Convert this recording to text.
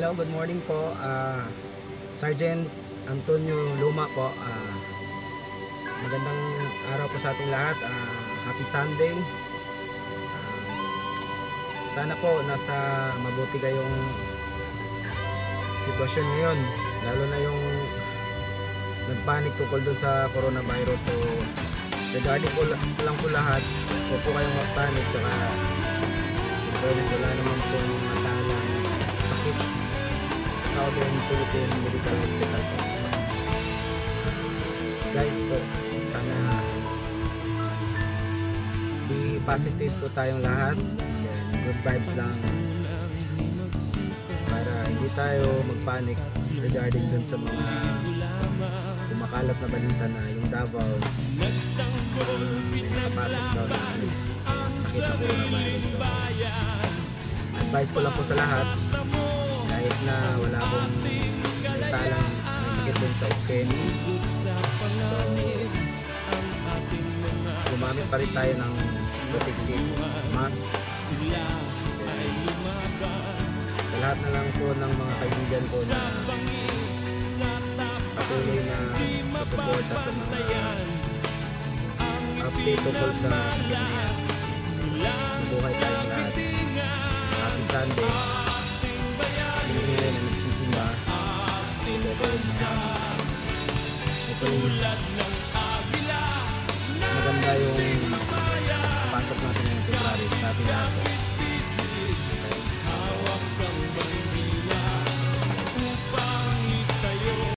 Hello, good morning po. Ah, Sergeant Antonio Luma po. Ah, magandang araw po sa ating lahat. Ah, happy Sunday. Ah, sana po nasa mabuti kayong sitwasyon ngayon. Lalo na yung nagpanik tungkol dun sa coronavirus. So, regarding po la- lang po lahat, huwag po kayong magpanik. Saka, Well, wala naman sakit sa Southern Philippine Medical Hospital po. Guys po, sana be positive po tayong lahat. Good vibes lang para hindi tayo magpanic regarding dun sa mga kumakalat na balita na yung Davao nakapasok daw na. So, advice ko lang po sa lahat skin so gumamit pa rin tayo ng protective mask Then, lahat na lang po ng mga kaibigan ko na patuloy na susuporta sa mga update tungkol sa buhay tayong lahat Happy Sunday. Maganda yung pasok natin ng February sa ating